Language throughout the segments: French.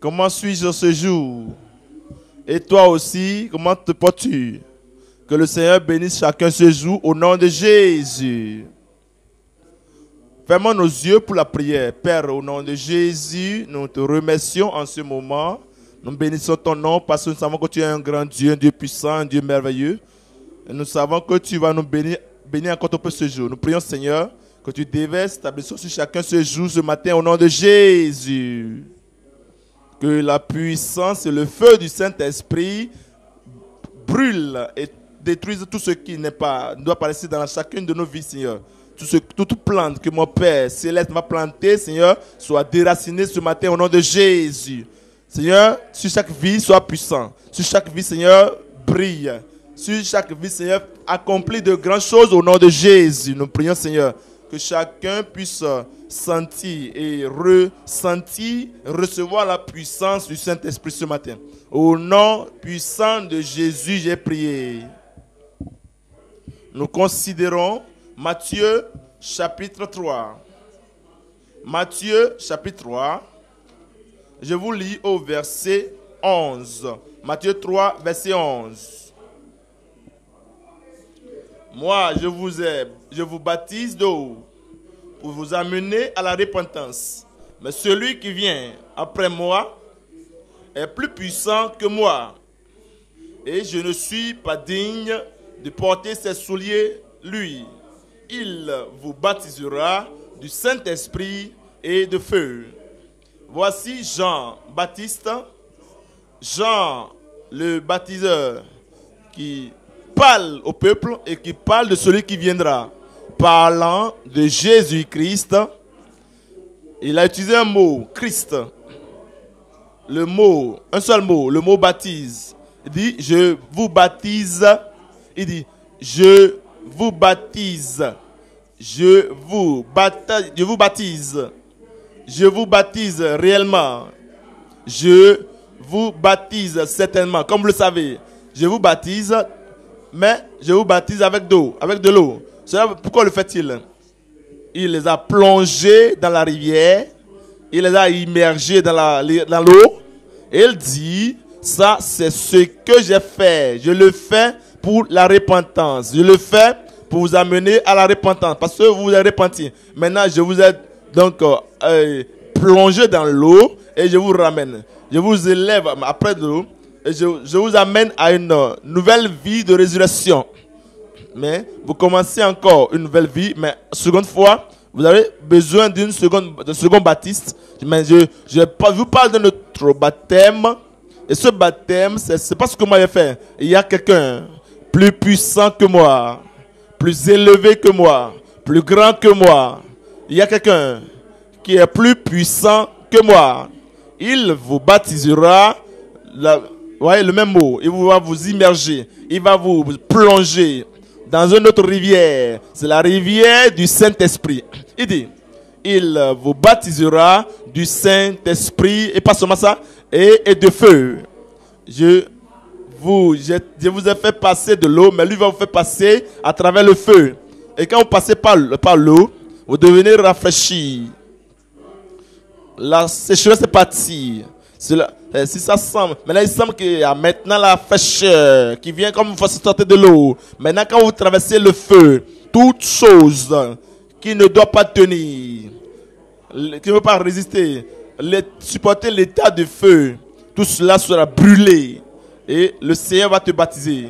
Comment suis-je ce jour? Et toi aussi, comment te portes-tu? Que le Seigneur bénisse chacun ce jour au nom de Jésus. Fermons nos yeux pour la prière. Père, au nom de Jésus, nous te remercions en ce moment. Nous bénissons ton nom parce que nous savons que tu es un grand Dieu, un Dieu puissant, un Dieu merveilleux. Et nous savons que tu vas nous bénir, bénir encore un peu ce jour. Nous prions, Seigneur, que tu déverses ta blessure sur chacun ce jour, ce matin, au nom de Jésus. Que la puissance et le feu du Saint-Esprit brûlent et détruisent tout ce qui n'est pas, doit dans chacune de nos vies, Seigneur. Tout ce, toute plante que mon Père céleste m'a plantée, Seigneur, soit déracinée ce matin au nom de Jésus. Seigneur, sur chaque vie, sois puissant. Sur chaque vie, Seigneur, brille. Sur chaque vie, Seigneur, accomplis de grandes choses au nom de Jésus. Nous prions, Seigneur, que chacun puisse sentir et ressentir, recevoir la puissance du Saint-Esprit ce matin. Au nom puissant de Jésus, j'ai prié. Nous considérons Matthieu chapitre 3. Matthieu chapitre 3. Je vous lis au verset 11. Matthieu 3, verset 11. Moi, je vous aime, je vous baptise d'eau pour vous amener à la repentance. Mais celui qui vient après moi est plus puissant que moi. Et je ne suis pas digne de porter ses souliers, lui. Il vous baptisera du Saint-Esprit et de feu. Voici Jean Baptiste, Jean le baptiseur, qui parle au peuple et qui parle de celui qui viendra, parlant de Jésus-Christ. Il a utilisé un mot, Christ. Le mot, un seul mot, le mot baptise. Il dit, je vous baptise. Il dit, je vous baptise. Je vous baptise. Je vous baptise. Je vous baptise réellement. Je vous baptise certainement. Comme vous le savez, je vous baptise, mais je vous baptise avec d'eau, avec de l'eau. Pourquoi le fait-il? Il les a plongés dans la rivière, il les a immergés dans l'eau, et il dit, ça c'est ce que j'ai fait. Je le fais pour la repentance. Je le fais pour vous amener à la repentance. Parce que vous vous êtes repenti. Maintenant, je vous ai donc euh, plongé dans l'eau et je vous ramène. Je vous élève après de l'eau je, vous amène à une nouvelle vie de résurrection. Mais vous commencez encore une nouvelle vie, mais seconde fois, vous avez besoin d'une seconde, de second baptiste. Mais je, je, vous parle de notre baptême. Et ce baptême, c'est pas ce que moi j'ai fait. Il y a quelqu'un plus puissant que moi, plus élevé que moi, plus grand que moi. Il y a quelqu'un qui est plus puissant que moi. Il vous baptisera, voyez le même mot, il va vous immerger, il va vous plonger dans une autre rivière. C'est la rivière du Saint-Esprit. Il dit, il vous baptisera du Saint-Esprit, et pas seulement ça, et, et de feu. Je vous, je, vous ai fait passer de l'eau, mais lui va vous faire passer à travers le feu. Et quand vous passez par, par l'eau, vous devenez rafraîchi. La sécheresse est partie. Si ça semble, maintenant il semble qu'il y a maintenant la fraîcheur qui vient comme vous sortir de l'eau. Maintenant quand vous traversez le feu, toute chose qui ne doit pas tenir, qui ne veut pas résister, supporter l'état de feu, tout cela sera brûlé et le Seigneur va te baptiser.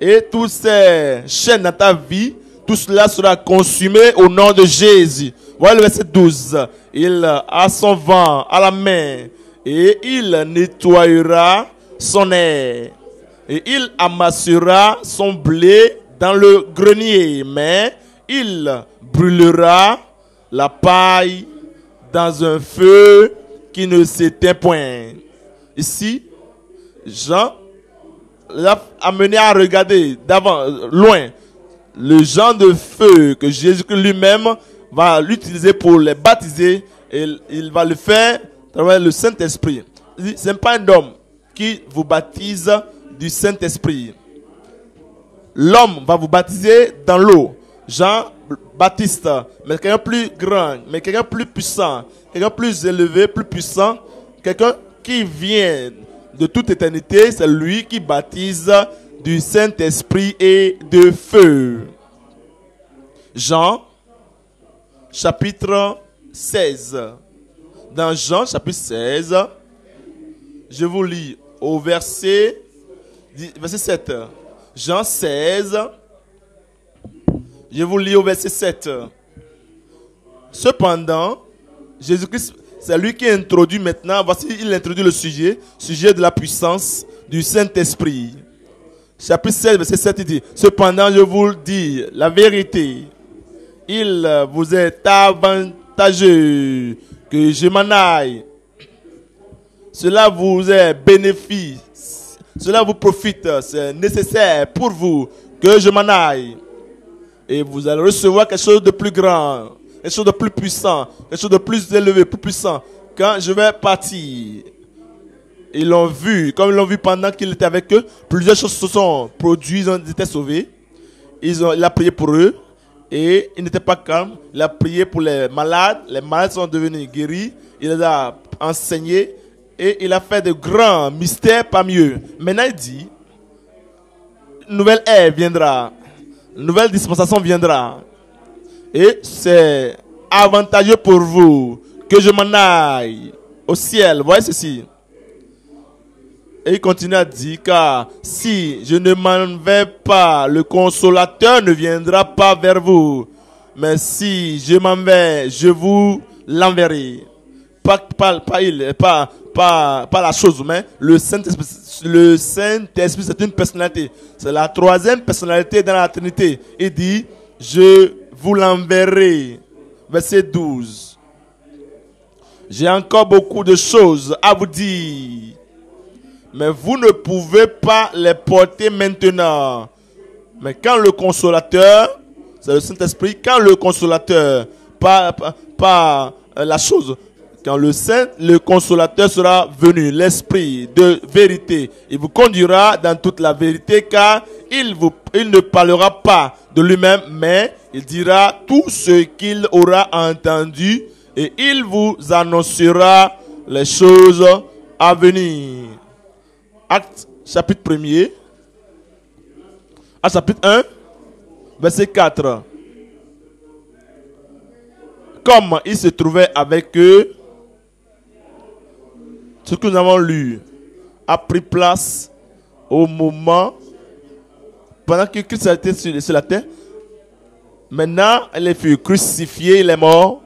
Et toutes ces chaînes dans ta vie, tout cela sera consumé au nom de Jésus. Voilà le verset 12. Il a son vent à la main et il nettoyera son air. Et il amassera son blé dans le grenier, mais il brûlera la paille dans un feu qui ne s'éteint point. Ici, Jean l'a amené à regarder d'avant, loin, le genre de feu que Jésus lui-même va l'utiliser pour les baptiser et il va le faire le Saint-Esprit. Ce n'est pas un homme qui vous baptise du Saint-Esprit. L'homme va vous baptiser dans l'eau. Jean Baptiste, mais quelqu'un plus grand, mais quelqu'un plus puissant, quelqu'un plus élevé, plus puissant, quelqu'un qui vient de toute éternité, c'est lui qui baptise du Saint-Esprit et de feu. Jean, chapitre 16. Dans Jean, chapitre 16, je vous lis au verset, verset 7. Jean 16, je vous lis au verset 7. Cependant, Jésus-Christ, c'est lui qui introduit maintenant, voici, il introduit le sujet, sujet de la puissance du Saint-Esprit. Chapitre 16, verset 7, il dit, Cependant, je vous dis, la vérité, il vous est avantageux que je m'en aille. Cela vous est bénéfice, cela vous profite, c'est nécessaire pour vous que je m'en aille. Et vous allez recevoir quelque chose de plus grand, quelque chose de plus puissant, quelque chose de plus élevé, plus puissant. Quand je vais partir, ils l'ont vu, comme ils l'ont vu pendant qu'il était avec eux, plusieurs choses se sont produites, ils ont été sauvés. Ils ont, il a prié pour eux et il n'était pas calme. Il a prié pour les malades, les malades sont devenus guéris. Il les a enseignés et il a fait de grands mystères parmi eux. Maintenant il dit, une nouvelle ère viendra, une nouvelle dispensation viendra. Et c'est avantageux pour vous que je m'en aille au ciel. Voyez ceci. Et il continue à dire, car si je ne m'en vais pas, le consolateur ne viendra pas vers vous. Mais si je m'en vais, je vous l'enverrai. Pas, pas, pas, il, pas, pas, pas la chose, mais le Saint-Esprit, le Saint-Esprit, c'est une personnalité. C'est la troisième personnalité dans la Trinité. Il dit, je vous l'enverrai. Verset 12. J'ai encore beaucoup de choses à vous dire. Mais vous ne pouvez pas les porter maintenant. Mais quand le consolateur, c'est le Saint-Esprit, quand le consolateur, pas, euh, la chose, quand le Saint, le consolateur sera venu, l'Esprit de vérité, il vous conduira dans toute la vérité car il, vous, il ne parlera pas de lui-même, mais il dira tout ce qu'il aura entendu et il vous annoncera les choses à venir. Acte chapitre 1er. Acte chapitre 1, verset 4. Comme il se trouvait avec eux, ce que nous avons lu a pris place au moment pendant que Christ a été sur, la terre. Maintenant, il fut crucifié, il est mort.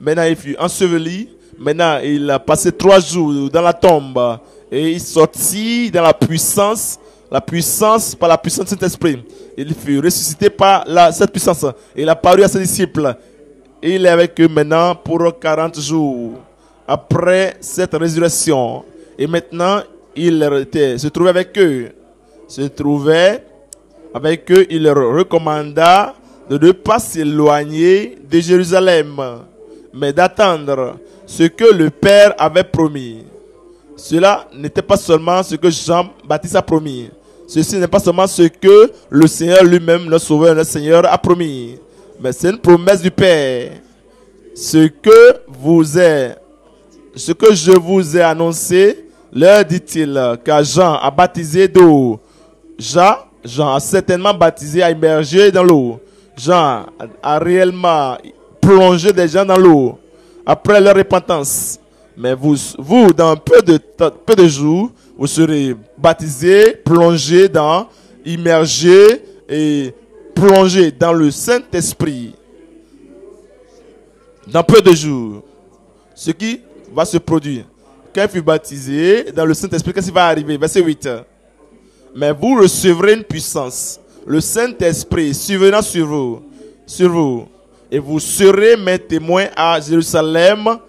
Maintenant, il fut enseveli. Maintenant, il a passé trois jours dans la tombe. Et il sortit dans la puissance, la puissance par la puissance de Saint-Esprit. Il fut ressuscité par la, cette puissance. Il a paru à ses disciples. Et il est avec eux maintenant pour 40 jours. Après cette résurrection. Et maintenant, il se trouvait avec eux. Se trouvait avec eux. Il leur recommanda de ne pas s'éloigner de Jérusalem, mais d'attendre ce que le Père avait promis. Cela n'était pas seulement ce que Jean-Baptiste a promis. Ceci n'est pas seulement ce que le Seigneur lui-même, le Sauveur, le Seigneur a promis. Mais c'est une promesse du Père. Ce que vous ce que je vous ai annoncé, leur dit-il, car Jean a baptisé d'eau. Jean, Jean a certainement baptisé, a immergé dans l'eau. Jean a réellement plongé des gens dans l'eau après leur repentance. Mais vous, vous dans peu de, peu de jours, vous serez baptisés, plongés dans, immergés et plongés dans le Saint-Esprit. Dans peu de jours. Ce qui va se produire. Quand il fut baptisé dans le Saint-Esprit, qu'est-ce qui va arriver? Verset 8. Mais vous recevrez une puissance. Le Saint-Esprit survenant sur vous. Sur vous. Et vous serez mes témoins à Jérusalem,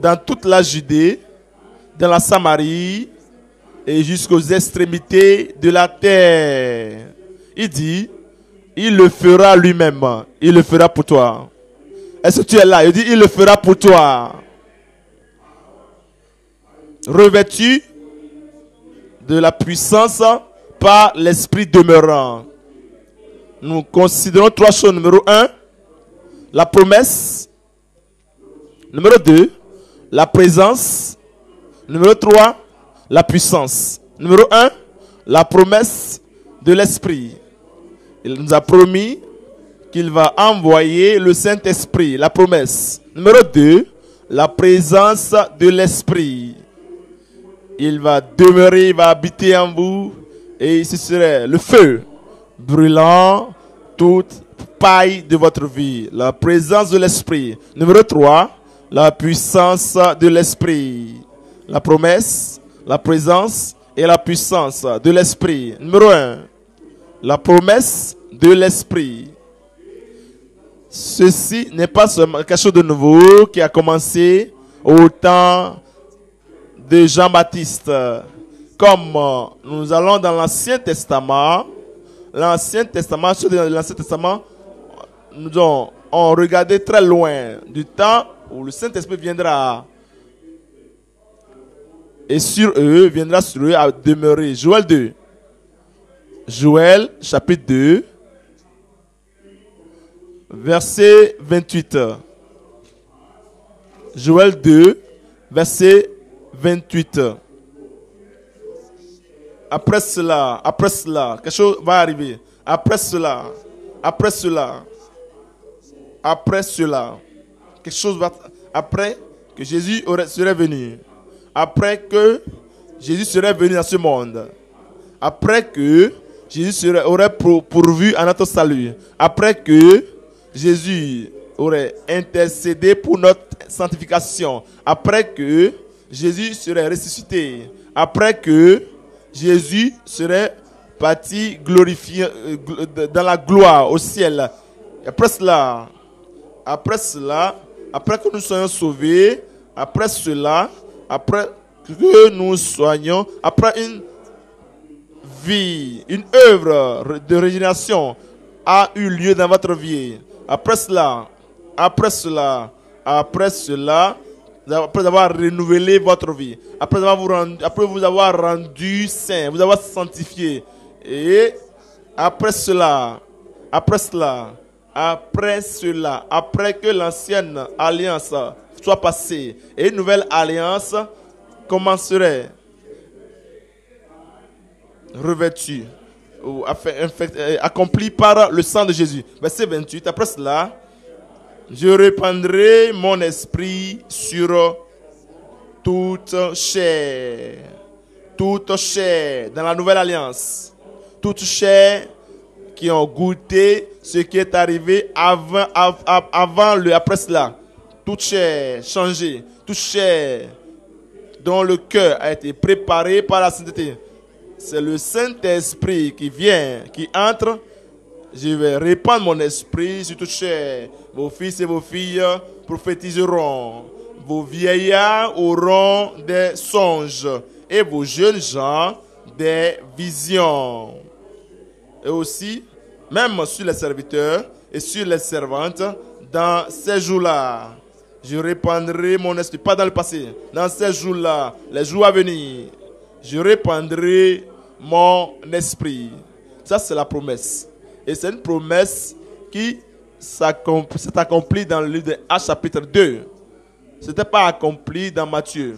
dans toute la Judée, dans la Samarie et jusqu'aux extrémités de la terre. Il dit, il le fera lui-même. Il le fera pour toi. Est-ce que tu es là? Il dit, il le fera pour toi. Revêtu de la puissance par l'Esprit demeurant. Nous considérons trois choses. Numéro un, la promesse. Numéro deux, la présence. Numéro 3, la puissance. Numéro 1, la promesse de l'Esprit. Il nous a promis qu'il va envoyer le Saint-Esprit, la promesse. Numéro 2, la présence de l'Esprit. Il va demeurer, il va habiter en vous et ce serait le feu brûlant toute paille de votre vie. La présence de l'Esprit. Numéro 3, la puissance de l'Esprit. La promesse, la présence et la puissance de l'Esprit. Numéro 1, la promesse de l'Esprit. Ceci n'est pas quelque chose de nouveau qui a commencé au temps de Jean-Baptiste. Comme nous allons dans l'Ancien Testament, l'Ancien Testament, dans l'Ancien Testament, nous avons regardé très loin du temps où le Saint-Esprit viendra et sur eux, viendra sur eux à demeurer. Joël 2. Joël chapitre 2, verset 28. Joël 2, verset 28. Après cela, après cela, quelque chose va arriver. Après cela, après cela, après cela, quelque chose va. Après que Jésus serait venu, après que Jésus serait venu dans ce monde, après que Jésus serait, aurait pourvu à notre salut, après que Jésus aurait intercédé pour notre sanctification, après que Jésus serait ressuscité, après que Jésus serait parti glorifié euh, dans la gloire au ciel. Après cela, après cela, après que nous soyons sauvés, après cela, après que nous soyons, après une vie, une œuvre de régénération a eu lieu dans votre vie. Après cela, après cela, après cela, après avoir renouvelé votre vie, après, avoir vous, après vous avoir rendu saint, vous avoir sanctifié, et après cela, après cela, après cela, après que l'ancienne alliance soit passée et une nouvelle alliance commencerait, revêtue, ou euh, accomplie par le sang de Jésus. Verset 28, après cela, je répandrai mon esprit sur toute chair, toute chair dans la nouvelle alliance, toute chair qui ont goûté ce qui est arrivé avant, avant le après cela. Toute chair changée, toute chair dont le cœur a été préparé par la sainteté. C'est le Saint-Esprit qui vient, qui entre. Je vais répandre mon esprit sur toute chair. Vos fils et vos filles prophétiseront. Vos vieillards auront des songes. Et vos jeunes gens des visions. Et aussi, même sur les serviteurs et sur les servantes, dans ces jours-là, je répandrai mon esprit, pas dans le passé, dans ces jours-là, les jours à venir, je répandrai mon esprit. Ça, c'est la promesse. Et c'est une promesse qui s'est accomplie dans le livre de H chapitre 2. Ce n'était pas accompli dans Matthieu.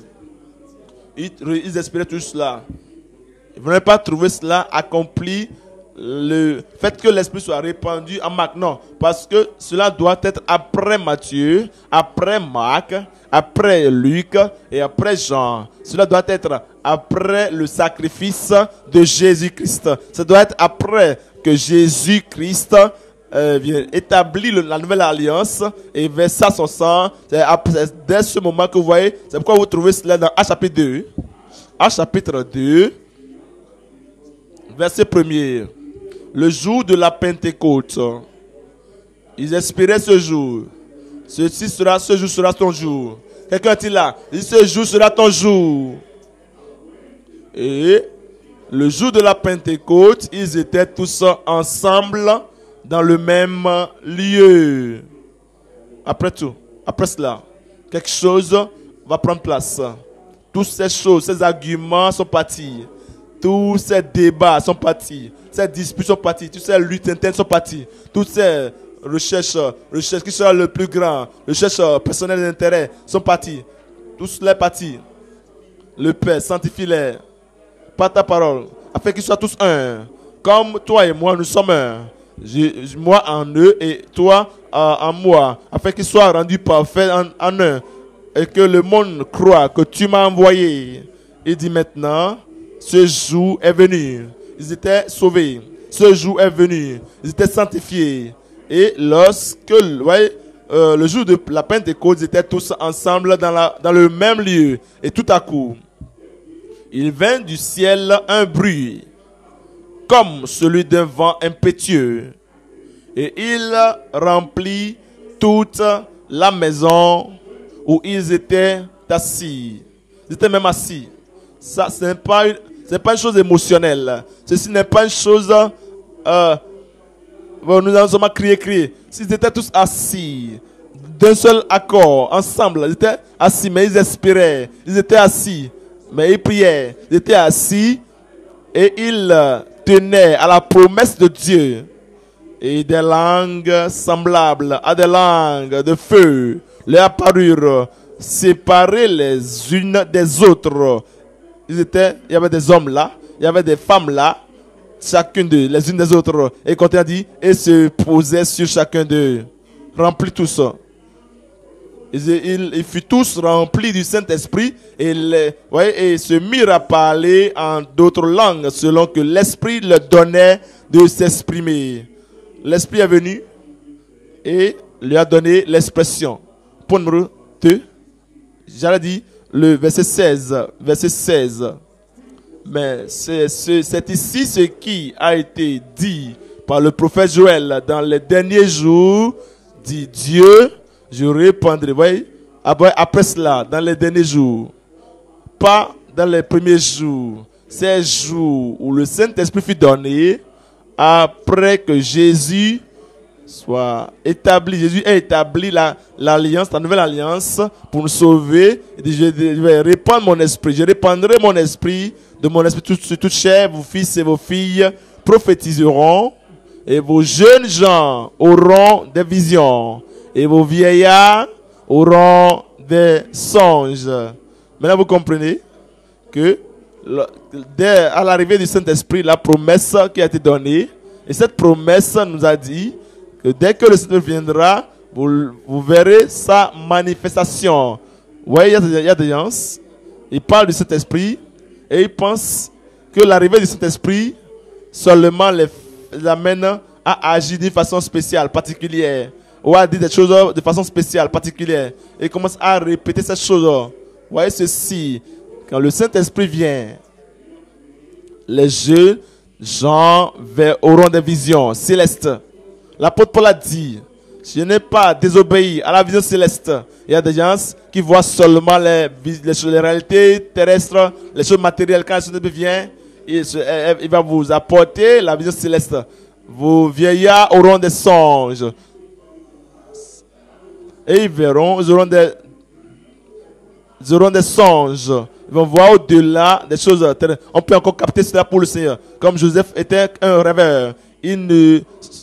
Ils, espéraient tout cela. Ils ne pas trouver cela accompli le fait que l'Esprit soit répandu en Marc. Non, parce que cela doit être après Matthieu, après Marc, après Luc et après Jean. Cela doit être après le sacrifice de Jésus-Christ. Ça doit être après que Jésus-Christ euh, vient établir la nouvelle alliance et versa son sang. C'est dès ce moment que vous voyez, c'est pourquoi vous trouvez cela dans Acte chapitre 2. Acte chapitre 2, verset 1er le jour de la Pentecôte. Ils espéraient ce jour. Ceci sera, ce jour sera ton jour. Quelqu'un dit là, ce jour sera ton jour. Et le jour de la Pentecôte, ils étaient tous ensemble dans le même lieu. Après tout, après cela, quelque chose va prendre place. Toutes ces choses, ces arguments sont partis. Tous ces débats sont partis ces disputes sont parties, toutes ces luttes internes sont parties, toutes ces recherches, recherches qui sont le plus grand, recherches personnelles d'intérêt sont parties. Tout cela est parti. le Père, sanctifie-les par ta parole, afin qu'ils soient tous un. Comme toi et moi, nous sommes un. Moi en eux et toi euh, en moi, afin qu'ils soient rendus parfaits en, en un. Et que le monde croit que tu m'as envoyé. Il dit maintenant, ce jour est venu. Ils étaient sauvés. Ce jour est venu. Ils étaient sanctifiés. Et lorsque, voyez, euh, le jour de la Pentecôte, ils étaient tous ensemble dans, dans le même lieu. Et tout à coup, il vint du ciel un bruit, comme celui d'un vent impétueux. Et il remplit toute la maison où ils étaient assis. Ils étaient même assis. Ça, ce n'est pas, une- n'est pas une chose émotionnelle. Ceci n'est pas une chose... euh, nous avons seulement crié, crié. S'ils étaient tous assis, d'un seul accord, ensemble, ils étaient assis, mais ils expiraient. Ils étaient assis, mais ils priaient. Ils étaient assis et ils euh, tenaient à la promesse de Dieu. Et des langues semblables à des langues de feu leur apparurent, séparées les unes des autres. Ils étaient, il y avait des hommes là, il y avait des femmes là, chacune d'eux, les unes des autres. Et quand il a dit, et se posaient sur chacun d'eux, remplis tous. Ils, ils, ils furent tous remplis du Saint-Esprit et, et se mirent à parler en d'autres langues selon que l'Esprit leur donnait de s'exprimer. L'Esprit est venu et lui a donné l'expression. Point numéro 2. J'allais dire le verset 16. Verset 16. Mais c'est ici ce qui a été dit par le prophète Joël dans les derniers jours, dit Dieu, je répandrai. Vous voyez, après cela, dans les derniers jours, pas dans les premiers jours, ces jours où le Saint-Esprit fut donné, après que Jésus soit établi, Jésus a établi la- l'alliance, la nouvelle alliance pour nous sauver. Je, vais répandre mon esprit, je répandrai mon esprit. De mon esprit sur toute chair, vos fils et vos filles prophétiseront, et vos jeunes gens auront des visions, et vos vieillards auront des songes. Maintenant, vous comprenez que dès à l'arrivée du Saint-Esprit, la promesse qui a été donnée, et cette promesse nous a dit dès que le Seigneur viendra, vous, verrez sa manifestation. Vous voyez, il y a des- gens, ils parlent du Saint-Esprit et ils pensent que l'arrivée du Saint-Esprit seulement les, amène à agir d'une façon spéciale, particulière, ou à dire des choses de façon spéciale, particulière, et commencent à répéter ces choses. Vous voyez ceci, quand le Saint-Esprit vient, les jeunes gens auront des visions célestes. L'apôtre Paul a dit, je n'ai pas désobéi à la vision céleste. Il y a des gens qui voient seulement les, les, les réalités terrestres, les choses matérielles. Quand le vient, il, il va vous apporter la vision céleste. Vos vieillards auront des songes. Et ils verront, ils auront des, ils auront des songes. Ils vont voir au-delà des choses. On peut encore capter cela pour le Seigneur. Comme Joseph était un rêveur, il ne-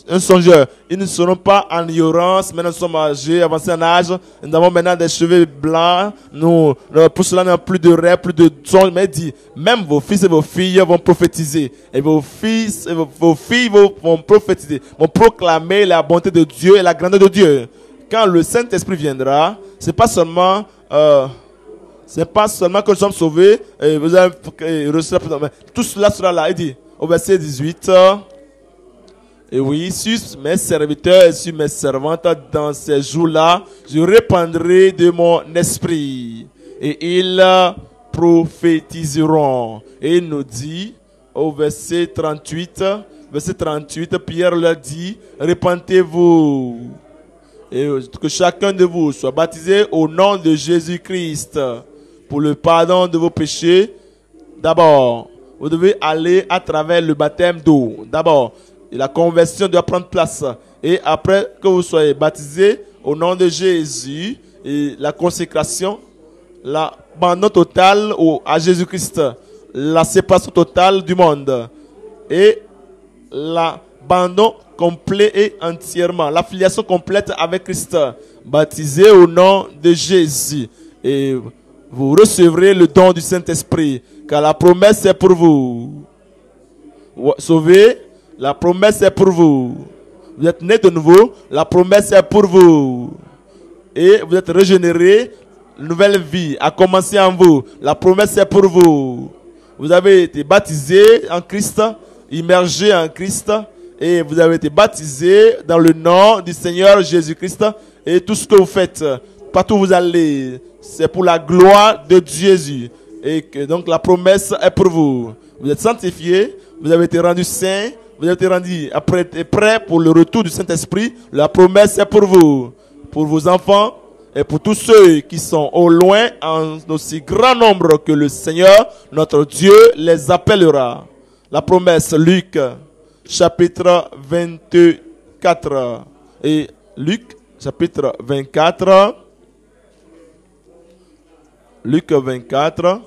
un songeur. Ils ne seront pas en ignorance. Maintenant, nous sommes âgés, avancés en âge. Nous avons maintenant des cheveux blancs. Nous, nous- pour cela, nous n'avons plus de rêves, plus de songes. Mais il dit, même vos fils et vos filles vont prophétiser. Et vos fils et vos, filles vont, prophétiser, vont proclamer la bonté de Dieu et la grandeur de Dieu. Quand le Saint-Esprit viendra, c'est pas seulement, euh, c'est pas seulement que nous sommes sauvés, mais tout cela sera là. Il dit au verset 18, euh, et oui, sur mes serviteurs et sur mes servantes, dans ces jours-là, je répandrai de mon esprit et ils prophétiseront. Et il nous dit au verset 38, verset 38, Pierre leur dit, répentez-vous et que chacun de vous soit baptisé au nom de Jésus-Christ pour le pardon de vos péchés. D'abord, vous devez aller à travers le baptême d'eau. D'abord, la conversion doit prendre place. Et après que vous soyez baptisé au nom de Jésus, et la consécration, l'abandon total à Jésus-Christ, la séparation totale du monde et l'abandon complet et entièrement, l'affiliation complète avec Christ, baptisé au nom de Jésus. Et vous recevrez le don du Saint-Esprit, car la promesse est pour vous. Sauvé, la promesse est pour vous. Vous êtes né de nouveau, la promesse est pour vous. Et vous êtes régénéré, nouvelle vie a commencé en vous. La promesse est pour vous. Vous avez été baptisé en Christ, immergé en Christ, et vous avez été baptisé dans le nom du Seigneur Jésus-Christ. Et tout ce que vous faites, partout où vous allez, c'est pour la gloire de Jésus. Et que donc la promesse est pour vous. Vous êtes sanctifiés, vous avez été rendus saints, vous été rendus après, prêts pour le retour du Saint-Esprit. La promesse est pour vous, pour vos enfants et pour tous ceux qui sont au loin en aussi grand nombre que le Seigneur, notre Dieu, les appellera. La promesse, Luc, chapitre 24. Et Luc, chapitre 24. Luc 24,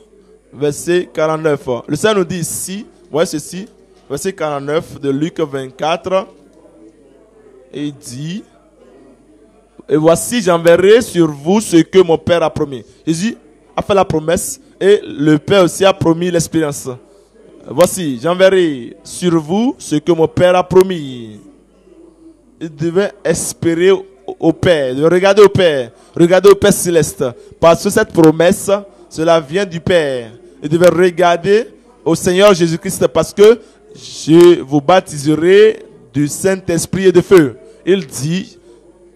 verset 49. Le Seigneur nous dit ici, voyez ceci, verset 49 de Luc 24, et il dit, et voici, j'enverrai sur vous ce que mon Père a promis. Jésus a fait la promesse et le Père aussi a promis l'expérience. Voici, j'enverrai sur vous ce que mon Père a promis. Il devait espérer au- Père, de regarder au Père, regarder au Père céleste. Parce que cette promesse, cela vient du Père. Il devait regarder au Seigneur Jésus-Christ parce que je vous baptiserai du Saint-Esprit et de feu. Il dit,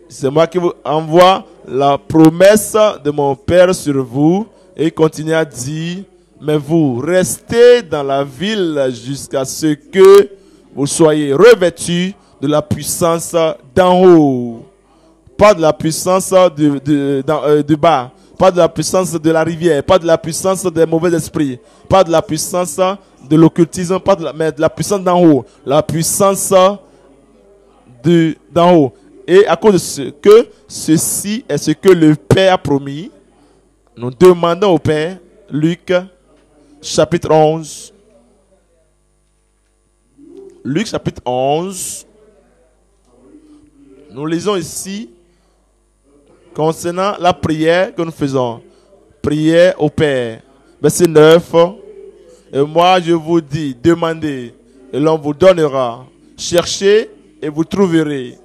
c'est moi qui vous envoie la promesse de mon Père sur vous. Et il continue à dire, mais vous restez dans la ville jusqu'à ce que vous soyez revêtus de la puissance d'en haut. Pas de la puissance de, de, euh, de bas. Pas de la puissance de la rivière. Pas de la puissance des mauvais esprits. Pas de la puissance de l'occultisme. Pas de la, mais de la puissance d'en haut. La puissance de- d'en haut. Et à cause de ce que ceci est ce que le Père a promis, nous demandons au Père, Luc chapitre 11. Luc chapitre 11. Nous lisons ici concernant la prière que nous faisons. Prière au Père. Verset 9. Et moi je vous dis, demandez et l'on vous donnera. Cherchez et vous trouverez.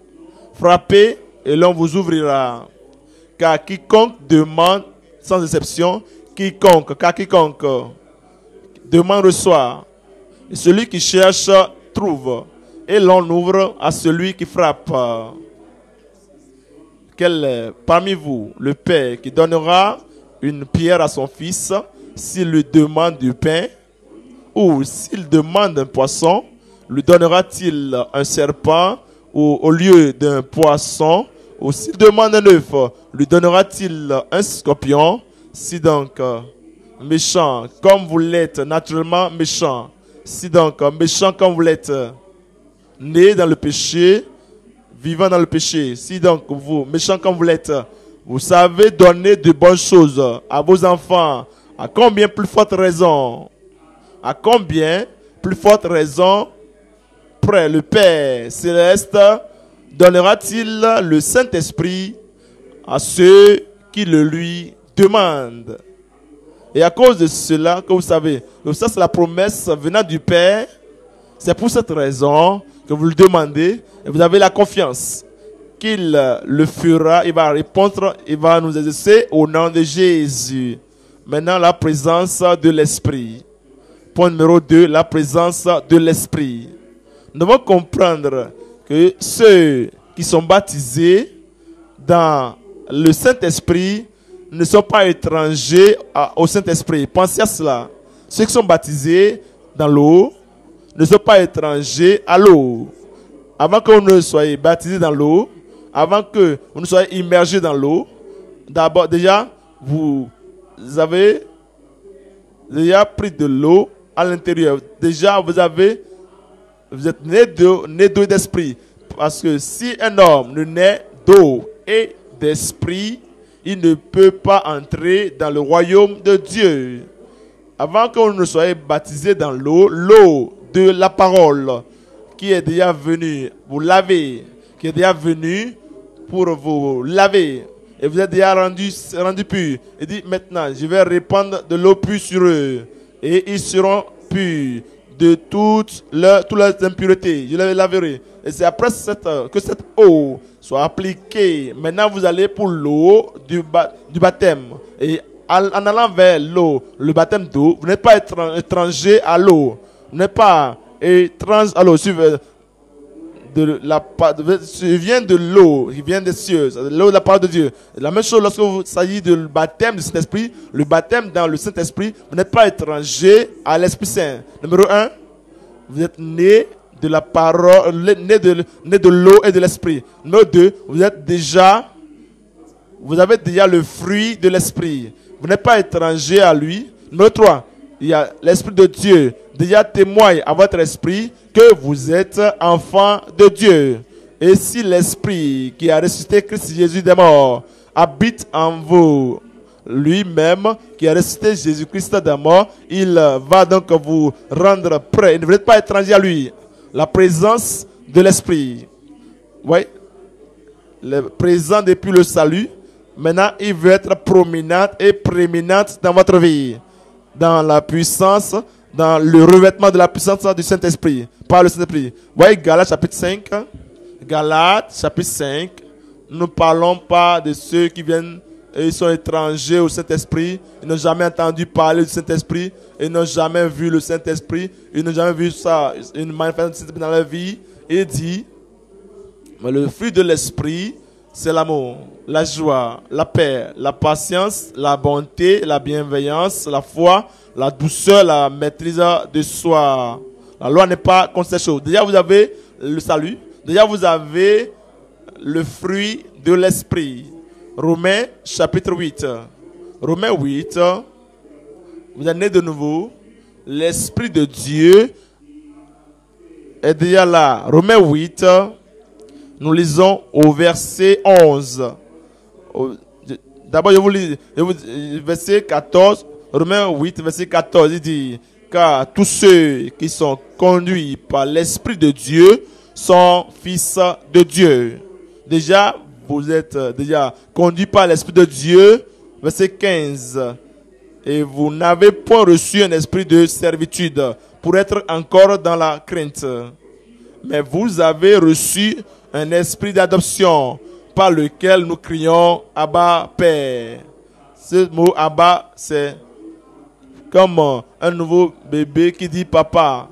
Frappez et l'on vous ouvrira. Car quiconque demande, sans exception, quiconque, car quiconque demande reçoit. Celui qui cherche trouve. Et l'on ouvre à celui qui frappe. Quel est parmi vous le Père qui donnera une pierre à son fils s'il lui demande du pain? Ou s'il demande un poisson, lui donnera-t-il un serpent ou au lieu d'un poisson? Ou s'il demande un œuf, lui donnera-t-il un scorpion? Si donc euh, méchant comme vous l'êtes, naturellement méchant, si donc euh, méchant comme vous l'êtes, euh, né dans le péché, vivant dans le péché, si donc vous, méchant comme vous l'êtes, vous savez donner de bonnes choses à vos enfants, à combien plus forte raison? À combien plus forte raison près le Père céleste donnera-t-il le Saint-Esprit à ceux qui le lui demandent? Et à cause de cela, que vous savez, ça c'est la promesse venant du Père. C'est pour cette raison que vous le demandez et vous avez la confiance qu'il le fera. Il va répondre, il va nous exercer au nom de Jésus. Maintenant, la présence de l'Esprit. Point numéro 2, la présence de l'Esprit. Nous devons comprendre que ceux qui sont baptisés dans le Saint-Esprit ne sont pas étrangers au Saint-Esprit. Pensez à cela. Ceux qui sont baptisés dans l'eau ne sont pas étrangers à l'eau. Avant que vous ne soyez baptisés dans l'eau, avant que vous ne soyez immergés dans l'eau, d'abord déjà, vous avez déjà pris de l'eau à l'intérieur. Déjà, vous avez, vous êtes né de, né d'eau et d'esprit. Parce que si un homme ne naît d'eau et d'esprit, il ne peut pas entrer dans le royaume de Dieu. Avant vous ne soyez baptisé dans l'eau, l'eau de la parole qui est déjà venue vous laver, qui est déjà venue pour vous laver, et vous êtes déjà rendu, rendu pur. Il dit maintenant, je vais répandre de l'eau pure sur eux et ils seront purs de toutes leurs, impuretés. Je les laverai. Et c'est après cette, que cette eau soit appliquée. Maintenant, vous allez pour l'eau du, du baptême. Et en allant vers l'eau, le baptême d'eau, vous n'êtes pas étranger à l'eau. Vous n'êtes pas étranger à l'eau de la il vient de l'eau, il vient des cieux, l'eau de la parole de Dieu. La même chose lorsque vous s'agit du baptême du Saint-Esprit, le baptême dans le Saint-Esprit, vous n'êtes pas étranger à l'Esprit Saint. Numéro un, vous êtes né de la parole, de, né de l'eau et de l'Esprit. Numéro deux, vous êtes déjà, vous avez déjà le fruit de l'Esprit. Vous n'êtes pas étranger à lui. Numéro trois, l'Esprit de Dieu déjà témoigne à votre esprit que vous êtes enfant de Dieu. Et si l'Esprit qui a ressuscité Christ Jésus des morts habite en vous, lui-même qui a ressuscité Jésus-Christ des morts, il va donc vous rendre prêt. Ne vous êtes pas étranger à lui. La présence de l'Esprit. Oui. Le présent depuis le salut. Maintenant, il veut être prominente et prééminente dans votre vie. Dans la puissance dans le revêtement de la puissance du Saint-Esprit, par le Saint-Esprit. Voyez Galates chapitre 5. Galates chapitre 5. Nous ne parlons pas de ceux qui viennent et ils sont étrangers au Saint-Esprit. Ils n'ont jamais entendu parler du Saint-Esprit. Ils n'ont jamais vu le Saint-Esprit. Ils n'ont jamais vu ça, une manifestation dans leur vie. Il dit, mais le fruit de l'Esprit, c'est l'amour, la joie, la paix, la patience, la bonté, la bienveillance, la foi, la douceur, la maîtrise de soi. La loi n'est pas contre ces choses. Déjà, vous avez le salut. Déjà, vous avez le fruit de l'esprit. Romains chapitre 8. Romains 8. Vous êtes né de nouveau. L'esprit de Dieu est déjà là. Romains 8. Nous lisons au verset 11. D'abord, je vous lis verset 14 Romains 8, verset 14, il dit, car tous ceux qui sont conduits par l'Esprit de Dieu sont fils de Dieu. Déjà, vous êtes déjà conduits par l'Esprit de Dieu. Verset 15. Et vous n'avez point reçu un esprit de servitude pour être encore dans la crainte. Mais vous avez reçu un esprit d'adoption par lequel nous crions Abba Père. Ce mot Abba, c'est comme un nouveau bébé qui dit papa,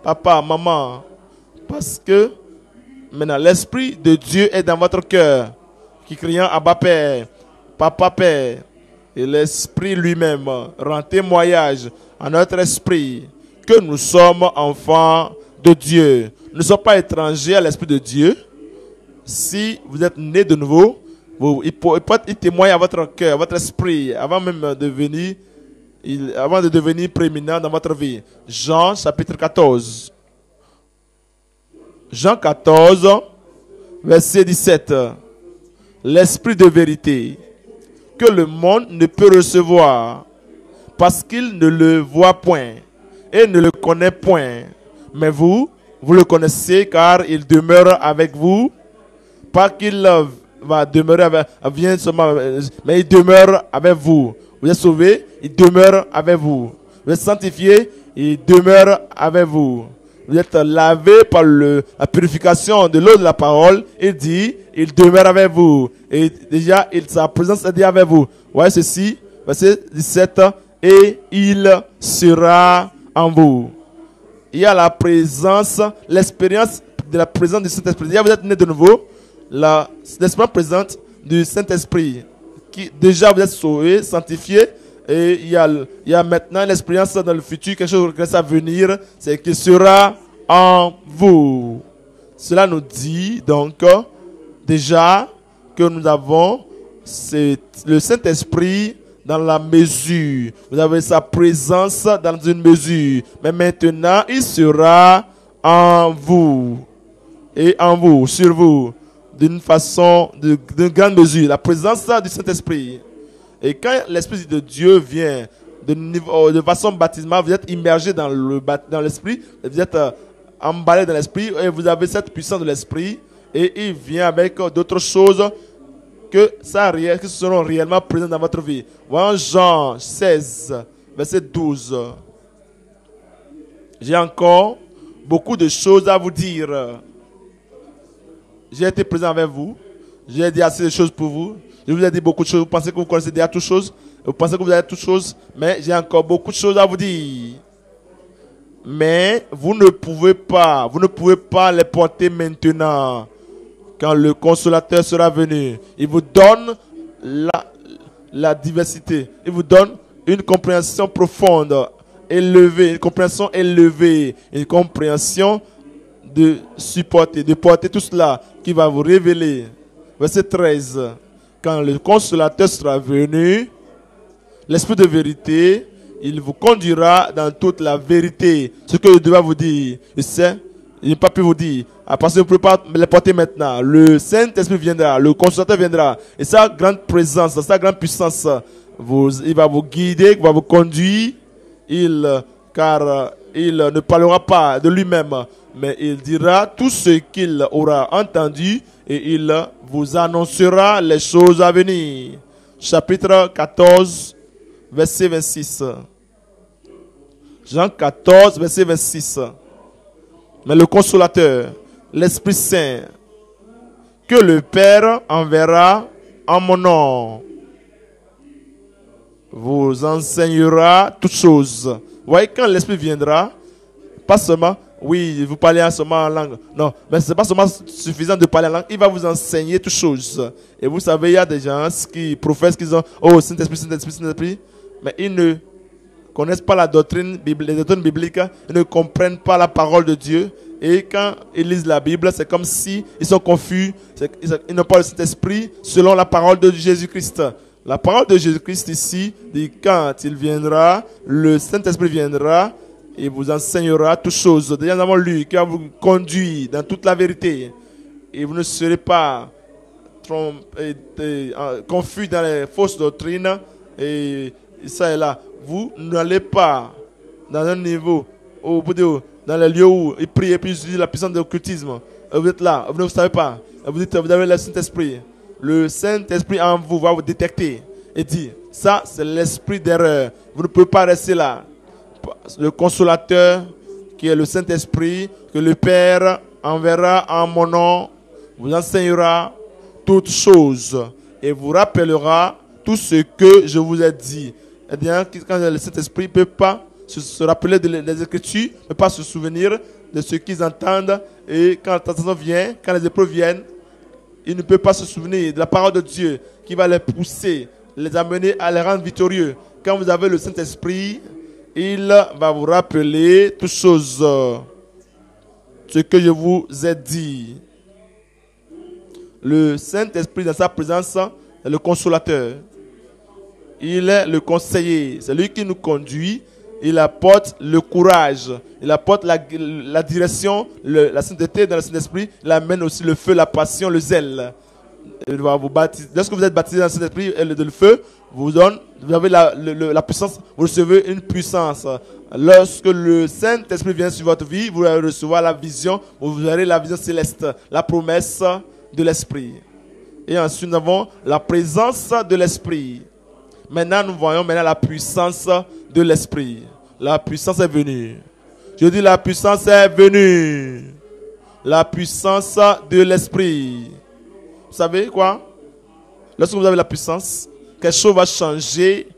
papa, maman. Parce que maintenant l'Esprit de Dieu est dans votre cœur, qui criant Abba Père, Papa Père. Et l'Esprit lui-même rend témoignage à notre esprit que nous sommes enfants de Dieu. Nous ne sommes pas étrangers à l'Esprit de Dieu. Si vous êtes né de nouveau, vous, il, témoigne à votre cœur, à votre esprit, avant même de venir avant de devenir prééminent dans votre vie. Jean chapitre 14. Jean 14, verset 17. L'esprit de vérité que le monde ne peut recevoir parce qu'il ne le voit point et ne le connaît point. Mais vous, vous le connaissez car il demeure avec vous. Qu'il va demeurer avec, vient seulement, mais il demeure avec vous. Vous êtes sauvé, il demeure avec vous. Vous êtes sanctifié, il demeure avec vous. Vous êtes lavé par la purification de l'eau de la parole. Il dit, il demeure avec vous. Et déjà, sa présence est avec vous. Voyez ceci, verset 17, et il sera en vous. Il y a la présence, l'expérience de la présence du Saint-Esprit. Déjà, vous êtes né de nouveau. L'expérience présente du Saint-Esprit déjà vous êtes sauvé, sanctifié, et il y a, il y a maintenant l'expérience dans le futur, quelque chose qui à venir, c'est qu'il sera en vous. Cela nous dit donc déjà que nous avons le Saint-Esprit dans la mesure. Vous avez sa présence dans une mesure. Mais maintenant, il sera en vous. Et en vous, sur vous d'une façon, d'une grande mesure, la présence du Saint-Esprit. Et quand l'Esprit de Dieu vient de, de façon baptismale, vous êtes immergé dans l'Esprit, dans vous êtes euh, emballé dans l'Esprit, et vous avez cette puissance de l'Esprit, et il vient avec d'autres choses que ça ce seront réellement présents dans votre vie. Voyons Jean 16, verset 12. J'ai encore beaucoup de choses à vous dire. J'ai été présent avec vous. J'ai dit assez de choses pour vous. Je vous ai dit beaucoup de choses. Vous pensez que vous connaissez déjà toutes choses? Vous pensez que vous avez toutes choses? Mais j'ai encore beaucoup de choses à vous dire. Mais vous ne pouvez pas, vous ne pouvez pas les porter maintenant. Quand le consolateur sera venu, il vous donne la, la diversité. Il vous donne une compréhension profonde, élevée, une compréhension élevée, une compréhension de supporter, de porter tout cela qui va vous révéler. Verset 13. Quand le consolateur sera venu, l'esprit de vérité, il vous conduira dans toute la vérité. Ce que je dois vous dire, je sais, il n'a pas pu vous dire. Ah, parce que vous ne pouvez pas les porter maintenant. Le Saint-Esprit viendra, le consolateur viendra. Et sa grande présence, sa grande puissance, vous, il va vous guider, il va vous conduire. Il, car il ne parlera pas de lui-même, mais il dira tout ce qu'il aura entendu et il vous annoncera les choses à venir. Chapitre 14, verset 26. Jean 14, verset 26. Mais le consolateur, l'Esprit Saint, que le Père enverra en mon nom, vous enseignera toutes choses. Vous voyez, quand l'Esprit viendra, pas seulement, oui, vous parlez en seulement en langue. Non, mais ce n'est pas seulement suffisant de parler en langue. Il va vous enseigner toutes choses. Et vous savez, il y a des gens qui professent qu'ils ont, oh, Saint-Esprit, Saint-Esprit, Saint-Esprit. Mais ils ne connaissent pas la doctrine, les doctrines bibliques. Ils ne comprennent pas la parole de Dieu. Et quand ils lisent la Bible, c'est comme si ils sont confus. Ils n'ont pas le Saint-Esprit selon la parole de Jésus-Christ. La parole de Jésus-Christ ici dit quand il viendra, le Saint-Esprit viendra et vous enseignera toutes choses. Déjà, nous avons lu qui va vous conduire dans toute la vérité. Et vous ne serez pas confus dans les fausses doctrines. Et ça et là. Vous n'allez pas dans un niveau, au bout de, dans les lieux où ils prient et puis ils utilisent la puissance de l'occultisme. Vous êtes là, vous ne savez pas. Vous dites, vous avez le Saint-Esprit. Le Saint-Esprit en vous va vous détecter et dire, ça c'est l'esprit d'erreur. Vous ne pouvez pas rester là le consolateur qui est le Saint-Esprit, que le Père enverra en mon nom, vous enseignera toutes choses et vous rappellera tout ce que je vous ai dit. Eh bien, quand le Saint-Esprit ne peut pas se, rappeler des Écritures, ne peut pas se souvenir de ce qu'ils entendent, et quand la tentation vient, quand les épreuves viennent, il ne peut pas se souvenir de la parole de Dieu qui va les pousser, les amener à les rendre victorieux. Quand vous avez le Saint-Esprit, il va vous rappeler toutes choses, ce que je vous ai dit. Le Saint-Esprit, dans sa présence, est le consolateur. Il est le conseiller. C'est lui qui nous conduit. Il apporte le courage. Il apporte la, direction, la sainteté dans le Saint-Esprit. Il amène aussi le feu, la passion, le zèle. Lorsque vous êtes baptisé dans le Saint-Esprit et le feu, vous donne, vous avez la, la, puissance, vous recevez une puissance. Lorsque le Saint-Esprit vient sur votre vie, vous allez recevoir la vision, vous aurez la vision céleste, la promesse de l'Esprit. Et ensuite, nous avons la présence de l'Esprit. Maintenant, nous voyons maintenant la puissance de l'Esprit. La puissance est venue. Je dis la puissance est venue. La puissance de l'Esprit. Vous savez quoi? Lorsque vous avez la puissance, quelque chose va changer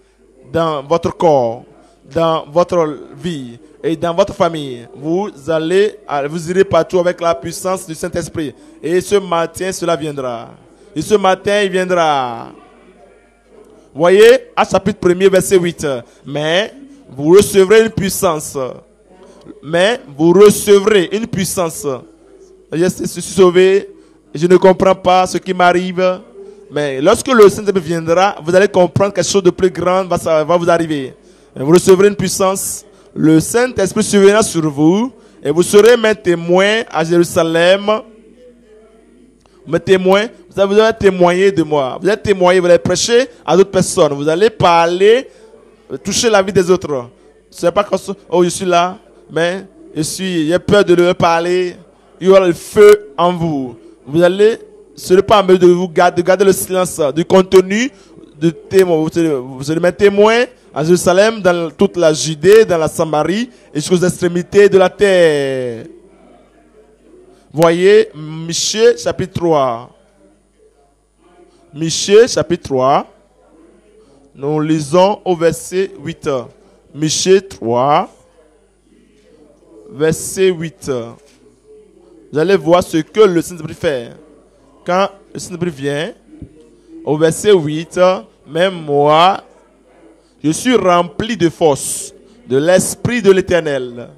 dans votre corps, dans votre vie et dans votre famille. Vous allez, vous irez partout avec la puissance du Saint-Esprit. Et ce matin, cela viendra. Et ce matin, il viendra. Voyez, à chapitre 1 verset 8. Mais vous recevrez une puissance. Mais vous recevrez une puissance. Je suis sauvé. Je ne comprends pas ce qui m'arrive. Mais lorsque le Saint-Esprit viendra, vous allez comprendre quelque chose de plus grand va, vous arriver. Vous recevrez une puissance. Le Saint-Esprit surviendra sur vous et vous serez mes témoins à Jérusalem. Mes témoins, vous allez témoigner de moi. Vous allez témoigner, vous allez prêcher à d'autres personnes. Vous allez parler, toucher la vie des autres. Ce n'est pas comme ça, oh, je suis là, mais je suis, j'ai peur de leur parler. Il y aura le feu en vous. Vous allez ce n'est pas en mesure garder, de garder le silence du contenu de témoin. Vous serez, vous serez témoins à Jérusalem, dans toute la Judée, dans la Samarie et jusqu'aux extrémités de la terre. Voyez Michée chapitre 3. Michée chapitre 3. Nous lisons au verset 8. Michée 3, verset 8. Vous allez voir ce que le Saint-Esprit fait. Quand le Saint-Esprit vient, au verset 8, même moi, je suis rempli de force, de l'Esprit de l'Éternel.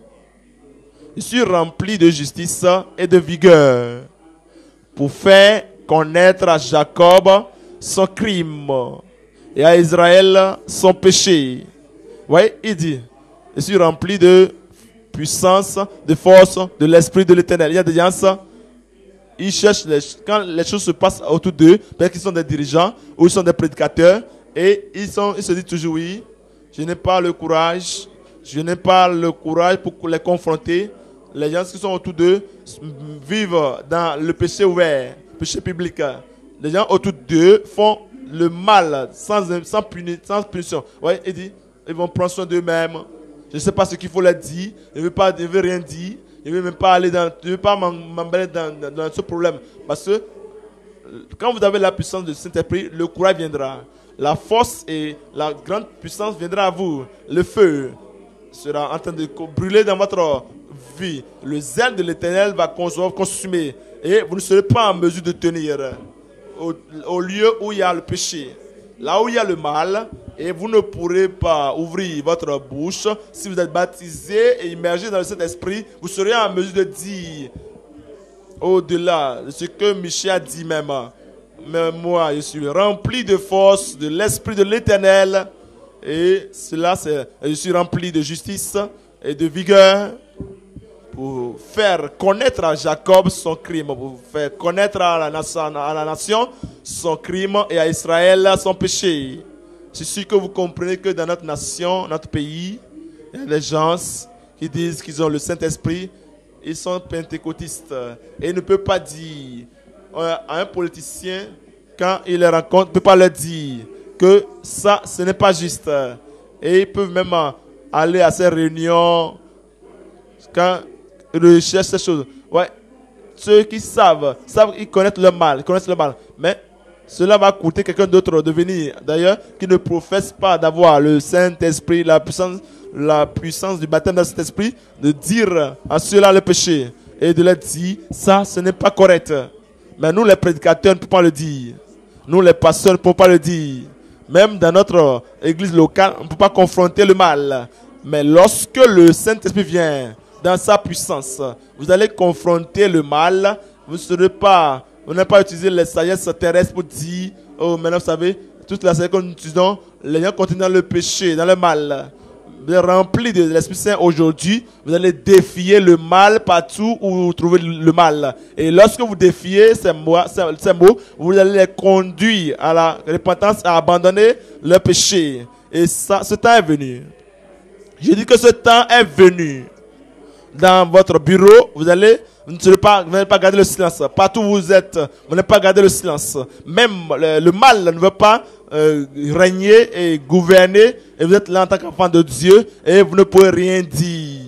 Je suis rempli de justice et de vigueur pour faire connaître à Jacob son crime et à Israël son péché. Oui, il dit, je suis rempli de puissance, de force, de l'esprit de l'éternel. Il y a des gens, ils cherchent, quand les choses se passent autour d'eux, parce qu'ils sont des dirigeants ou ils sont des prédicateurs, et ils, se disent toujours, oui, je n'ai pas le courage, je n'ai pas le courage pour les confronter. Les gens qui sont autour d'eux vivent dans le péché ouvert, péché public. Les gens autour d'eux font le mal sans, punition. Ouais, il ils vont prendre soin d'eux-mêmes. Je ne sais pas ce qu'il faut leur dire. Je ne veux, veux rien dire. Je ne veux même pas aller dans, je veux pas m'emballer dans, ce problème. Parce que quand vous avez la puissance du Saint-Esprit, le courage viendra. La force et la grande puissance viendra à vous. Le feu sera en train de brûler dans votre vie. Le zèle de l'éternel va consumer. Et vous ne serez pas en mesure de tenir au lieu où il y a le péché. Là où il y a le mal, et vous ne pourrez pas ouvrir votre bouche. Si vous êtes baptisé et immergé dans le Saint-Esprit, vous serez en mesure de dire au-delà de ce que Michel a dit même. Mais moi, je suis rempli de force, de l'Esprit de l'Éternel. Et cela, c'est, je suis rempli de justice et de vigueur pour faire connaître à Jacob son crime, pour faire connaître à la nation, son crime et à Israël son péché. Je suis que vous comprenez que dans notre nation, notre pays, il y a des gens qui disent qu'ils ont le Saint-Esprit, ils sont pentecôtistes. Et ils ne peuvent pas dire à un politicien, quand il les rencontre, ne peut pas leur dire que ça, ce n'est pas juste. Et ils peuvent même aller à ces réunions quand recherchent ces choses. Ouais, ceux qui savent, savent, ils connaissent le mal, ils connaissent le mal. Mais cela va coûter quelqu'un d'autre de venir, d'ailleurs, qui ne professe pas d'avoir le Saint-Esprit, la puissance, la puissance du baptême de Saint-Esprit, de dire à ceux-là le péché et de leur dire, ça, ce n'est pas correct. Mais nous, les prédicateurs, ne pouvons pas le dire. Nous, les pasteurs, ne pouvons pas le dire. Même dans notre église locale, on ne peut pas confronter le mal. Mais lorsque le Saint-Esprit vient dans sa puissance, vous allez confronter le mal. Vous ne serez pas on n'a pas utilisé les sagesses terrestres pour dire, oh, maintenant vous savez, toute la sagesse que nous utilisons, les gens continuent dans le péché, dans le mal. Vous êtes remplis de l'Esprit Saint aujourd'hui, vous allez défier le mal partout où vous trouvez le mal. Et lorsque vous défiez ces mots, ces mots vous allez les conduire à la repentance, à abandonner le péché. Et ça, ce temps est venu. Je dis que ce temps est venu. Dans votre bureau, vous allez vous ne pas, n'allez pas garder le silence. Partout où vous êtes, vous n'allez pas garder le silence. Même le, le mal ne veut pas euh, régner et gouverner. Et vous êtes là en tant qu'enfant de Dieu et vous ne pouvez rien dire.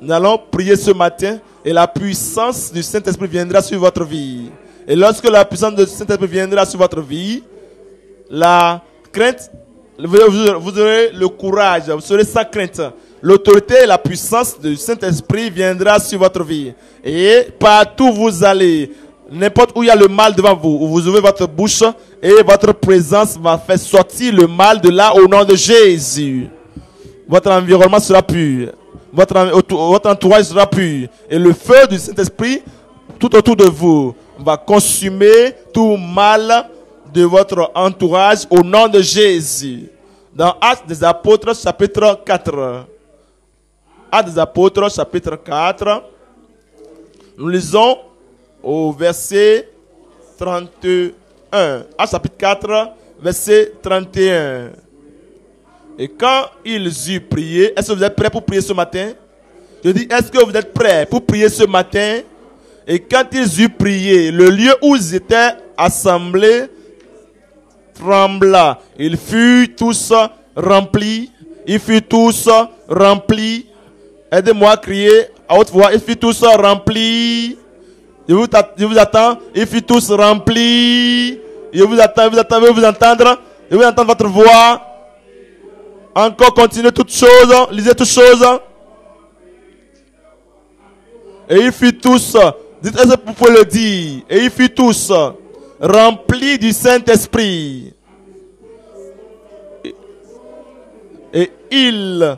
Nous allons prier ce matin et la puissance du Saint-Esprit viendra sur votre vie. Et lorsque la puissance du Saint-Esprit viendra sur votre vie, la crainte, vous aurez le courage, vous serez sans crainte l'autorité et la puissance du Saint-Esprit viendra sur votre vie. Et partout où vous allez, n'importe où il y a le mal devant vous, vous ouvrez votre bouche et votre présence va faire sortir le mal de là au nom de Jésus. Votre environnement sera pur. Votre, votre entourage sera pur. Et le feu du Saint-Esprit tout autour de vous va consumer tout mal de votre entourage au nom de Jésus. Dans Actes des Apôtres, chapitre 4. Actes des Apôtres, chapitre 4. Nous lisons au verset 31. Actes chapitre 4, verset 31. Et quand ils eurent prié, est-ce que vous êtes prêts pour prier ce matin? Je dis, est-ce que vous êtes prêts pour prier ce matin? Et quand ils eurent prié, le lieu où ils étaient assemblée trembla. Ils furent tous remplis. Ils furent tous remplis. Aidez-moi à crier à haute voix. Ils furent tous remplis. Je vous, attends. Ils furent tous remplis. Je vous attends, je vous attends, je veux vous entendre. Je veux entendre votre voix. Encore continuez toutes choses. Lisez toutes choses. Et ils furent tous, dites est-ce que vous pouvez le dire, et ils furent tous remplis du Saint-Esprit. Et, ils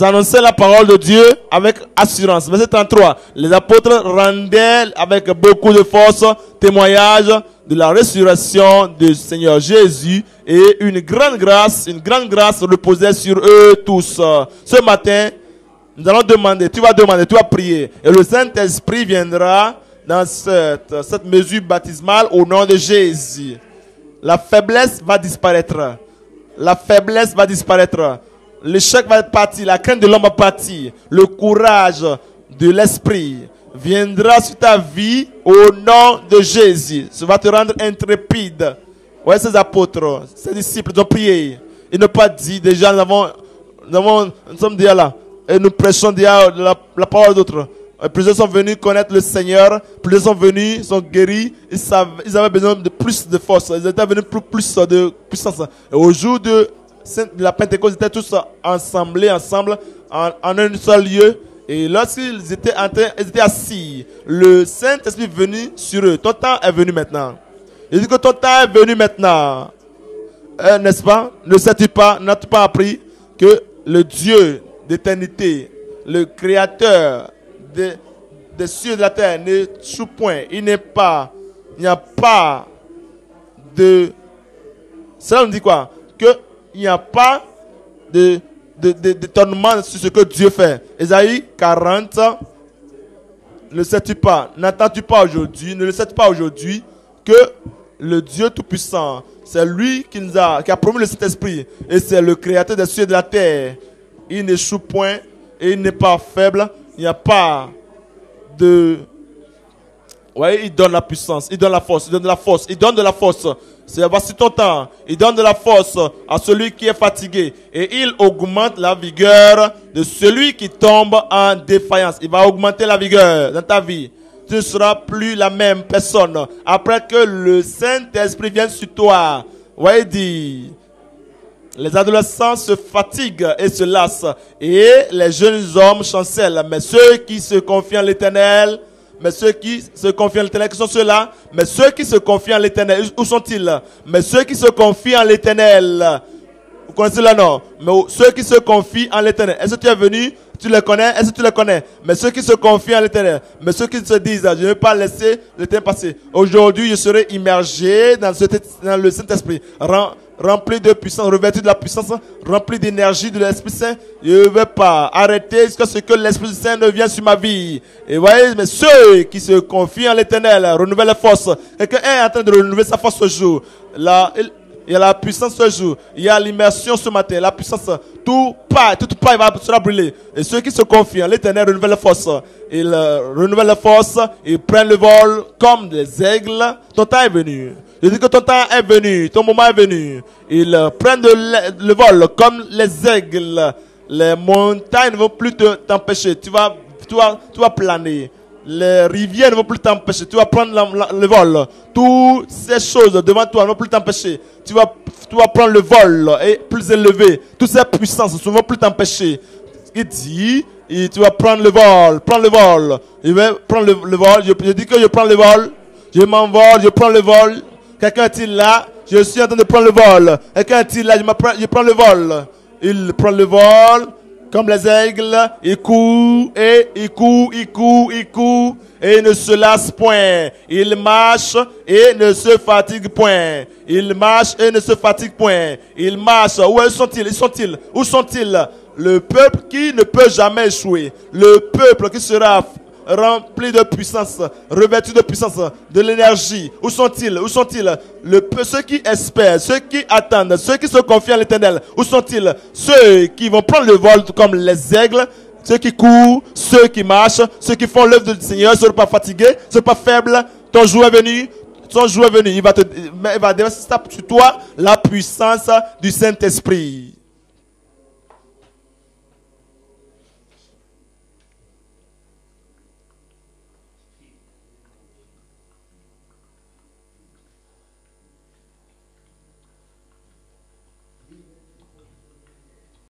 annonçaient la parole de Dieu avec assurance. Verset 33. Les apôtres rendaient avec beaucoup de force témoignage de la résurrection du Seigneur Jésus et une grande grâce, une grande grâce reposait sur eux tous. Ce matin, nous allons demander, tu vas demander, tu vas prier. Et le Saint-Esprit viendra dans cette, cette mesure baptismale au nom de Jésus. La faiblesse va disparaître. La faiblesse va disparaître. L'échec va être parti. La crainte de l'homme va partir. Le courage de l'esprit viendra sur ta vie au nom de Jésus. Ça va te rendre intrépide. Ouais, ces apôtres, ces disciples, ils ont prié. Ils n'ont pas dit, déjà, nous avons, nous avons, nous sommes déjà là. Et nous prêchons déjà la, parole d'autres. Et Plusieurs sont venus connaître le Seigneur. Plusieurs sont venus, sont guéris. Ils, ils avaient besoin de plus de force. Ils étaient venus pour plus de puissance. Et au jour de la Pentecôte, ils étaient tous ensemblés, ensemble, en, un seul lieu. Et lorsqu'ils étaient, assis, le Saint-Esprit est venu sur eux. Ton temps est venu maintenant. Il dit que ton temps est venu maintenant. Euh, N'est-ce pas? Ne sais-tu pas, n'as-tu pas appris que le Dieu d'éternité, le Créateur des, des cieux et de la terre n'est sous point. Il n'est pas, il n'y a pas de... Cela nous dit quoi? Que il n'y a pas de d'étonnement sur ce que Dieu fait. Ésaïe 40, ne sais-tu pas, n'entends-tu pas aujourd'hui, ne le sais-tu pas aujourd'hui que le Dieu Tout-Puissant, c'est lui qui nous a, qui a promis le Saint-Esprit, et c'est le Créateur des cieux et de la terre. Il n'échoue point, et il n'est pas faible, il n'y a pas de... Ouais, il donne la puissance, il donne la force, il donne de la force, il donne de la force. C'est voici ton temps. Il donne de la force à celui qui est fatigué et il augmente la vigueur de celui qui tombe en défaillance. Il va augmenter la vigueur dans ta vie. Tu ne seras plus la même personne après que le Saint-Esprit vienne sur toi. Il dit, les adolescents se fatiguent et se lassent, et les jeunes hommes chancellent. Mais ceux qui se confient en l'éternel, mais ceux qui se confient en l'éternel, qui sont ceux-là Mais ceux qui se confient en l'éternel, où sont-ils? Mais ceux qui se confient en l'éternel. Vous connaissez là, non Mais ceux qui se confient en l'éternel. Est-ce que tu es venu? Tu les connais? Est-ce que tu les connais? Mais ceux qui se confient en l'éternel. Mais ceux qui se disent, je ne vais pas laisser le temps passer. Aujourd'hui, je serai immergé dans, le Saint-Esprit. Rem- Rempli de puissance, revêtu de la puissance, rempli d'énergie de l'Esprit Saint. Je ne vais pas arrêter jusqu'à ce que l'Esprit Saint ne vienne sur ma vie. Et voyez, mais ceux qui se confient en l'éternel, renouvellent la force. Quelqu'un est en train de renouveler sa force ce jour. Là, il- il y a la puissance ce jour. Il y a l'immersion ce matin. La puissance, tout pas, tout il sera brûlé. Et ceux qui se confient en l'éternel renouvellent la force. Ils euh, renouvellent la force. Ils prennent le vol comme des aigles. Ton temps est venu. Je dis que ton temps est venu. Ton moment est venu. Ils euh, prennent le vol comme les aigles. Les montagnes ne vont plus te- t'empêcher. Tu vas, tu vas, tu vas planer. Les rivières ne vont plus t'empêcher. Tu vas prendre le vol. Toutes ces choses devant toi ne vont plus t'empêcher. Tu vas, tu vas prendre le vol et plus élevé. Toutes ces puissances ne vont plus t'empêcher. Il dit, et tu vas prendre le vol, prendre le vol. Il va prendre le, vol. Je, je dis que je prends le vol. Je m'envole, je prends le vol. Quelqu'un est-il là? Je suis en train de prendre le vol. Quelqu'un est-il là? Je, je prends le vol. Il prend le vol. Comme les aigles, il court et il court, il court, il court et il ne se lasse point. Il marche et ne se fatigue point. Il marche et ne se fatigue point. Il marche. Où sont-ils? Où sont-ils? Où sont-ils? Le peuple qui ne peut jamais échouer. Le peuple qui sera rempli de puissance, revêtu de puissance, de l'énergie. Où sont-ils? Où sont-ils? Ceux qui espèrent, ceux qui attendent, ceux qui se confient en l'éternel. Où sont-ils? Ceux qui vont prendre le vol comme les aigles, ceux qui courent, ceux qui marchent, ceux qui font l'œuvre du Seigneur, ceux ne sont pas fatigués, ceux ne sont pas faibles. ton jour est venu, ton jour est venu, il va te, il va déverser sur toi la puissance du Saint-Esprit.